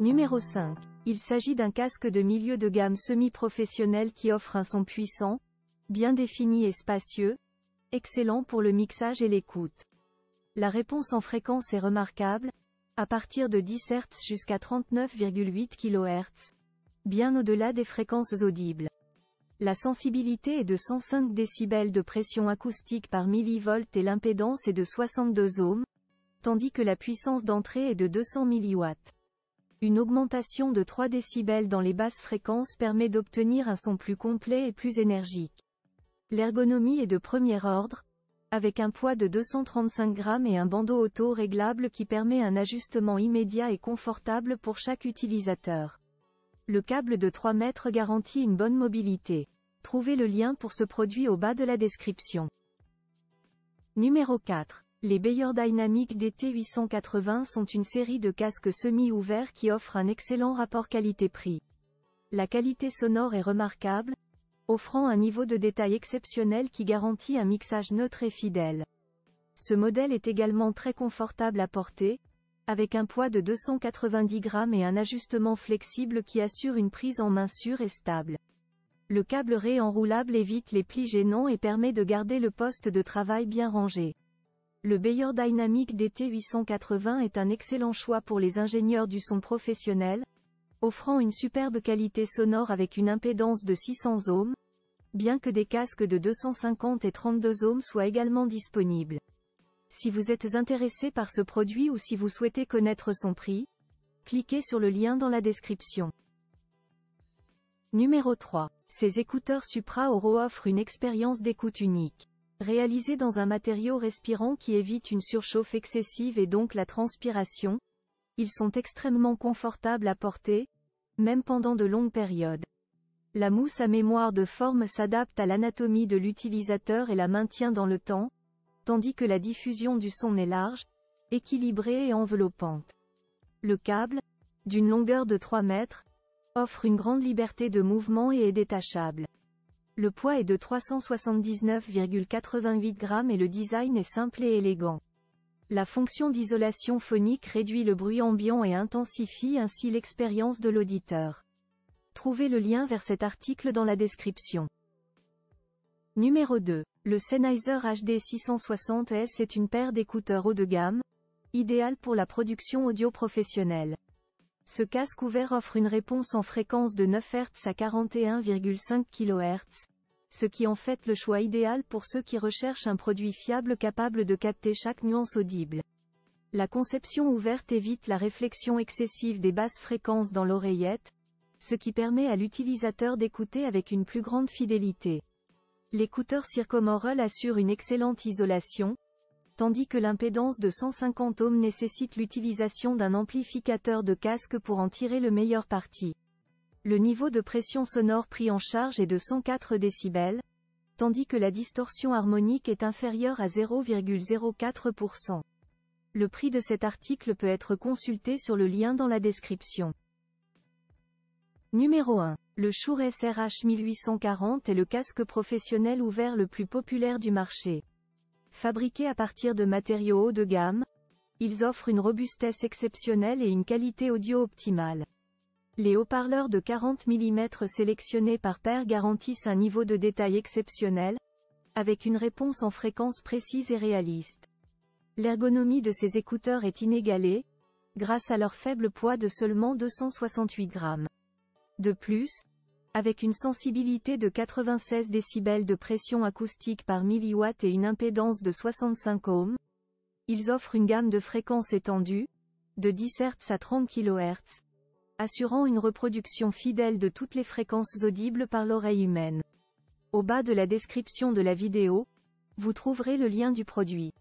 Numéro 5. Il s'agit d'un casque de milieu de gamme semi-professionnel qui offre un son puissant, bien défini et spacieux, excellent pour le mixage et l'écoute. La réponse en fréquence est remarquable, à partir de 10 Hz jusqu'à 39,8 kHz, bien au-delà des fréquences audibles. La sensibilité est de 105 décibels de pression acoustique par millivolt et l'impédance est de 62 ohms, tandis que la puissance d'entrée est de 200 mW. Une augmentation de 3 décibels dans les basses fréquences permet d'obtenir un son plus complet et plus énergique. L'ergonomie est de premier ordre, avec un poids de 235 grammes et un bandeau auto réglable qui permet un ajustement immédiat et confortable pour chaque utilisateur. Le câble de 3 mètres garantit une bonne mobilité. Trouvez le lien pour ce produit au bas de la description. Numéro 4. Les Beyer Dynamic DT880 sont une série de casques semi-ouverts qui offrent un excellent rapport qualité-prix. La qualité sonore est remarquable, offrant un niveau de détail exceptionnel qui garantit un mixage neutre et fidèle. Ce modèle est également très confortable à porter, avec un poids de 290 grammes et un ajustement flexible qui assure une prise en main sûre et stable. Le câble réenroulable évite les plis gênants et permet de garder le poste de travail bien rangé. Le Beyer Dynamic DT880 est un excellent choix pour les ingénieurs du son professionnel, offrant une superbe qualité sonore avec une impédance de 600 ohms, bien que des casques de 250 et 32 ohms soient également disponibles. Si vous êtes intéressé par ce produit ou si vous souhaitez connaître son prix, cliquez sur le lien dans la description. Numéro 3. Ces écouteurs Supra Oro offrent une expérience d'écoute unique. Réalisés dans un matériau respirant qui évite une surchauffe excessive et donc la transpiration, ils sont extrêmement confortables à porter, même pendant de longues périodes. La mousse à mémoire de forme s'adapte à l'anatomie de l'utilisateur et la maintient dans le temps, tandis que la diffusion du son est large, équilibrée et enveloppante. Le câble, d'une longueur de 3 mètres, offre une grande liberté de mouvement et est détachable. Le poids est de 379,88 grammes et le design est simple et élégant. La fonction d'isolation phonique réduit le bruit ambiant et intensifie ainsi l'expérience de l'auditeur. Trouvez le lien vers cet article dans la description. Numéro 2. Le Sennheiser HD 660S est une paire d'écouteurs haut de gamme, idéal pour la production audio professionnelle. Ce casque ouvert offre une réponse en fréquence de 9 Hz à 41,5 kHz, ce qui en fait le choix idéal pour ceux qui recherchent un produit fiable capable de capter chaque nuance audible. La conception ouverte évite la réflexion excessive des basses fréquences dans l'oreillette, ce qui permet à l'utilisateur d'écouter avec une plus grande fidélité. L'écouteur Circumaural assure une excellente isolation, tandis que l'impédance de 150 ohms nécessite l'utilisation d'un amplificateur de casque pour en tirer le meilleur parti. Le niveau de pression sonore pris en charge est de 104 décibels, tandis que la distorsion harmonique est inférieure à 0,04%. Le prix de cet article peut être consulté sur le lien dans la description. Numéro 1. Le Shure SRH 1840 est le casque professionnel ouvert le plus populaire du marché. Fabriqués à partir de matériaux haut de gamme, ils offrent une robustesse exceptionnelle et une qualité audio optimale. Les haut-parleurs de 40 mm sélectionnés par paire garantissent un niveau de détail exceptionnel, avec une réponse en fréquence précise et réaliste. L'ergonomie de ces écouteurs est inégalée, grâce à leur faible poids de seulement 268 grammes. De plus, avec une sensibilité de 96 décibels de pression acoustique par milliwatt et une impédance de 65 ohms, ils offrent une gamme de fréquences étendue, de 10 Hz à 30 kHz, assurant une reproduction fidèle de toutes les fréquences audibles par l'oreille humaine. Au bas de la description de la vidéo, vous trouverez le lien du produit.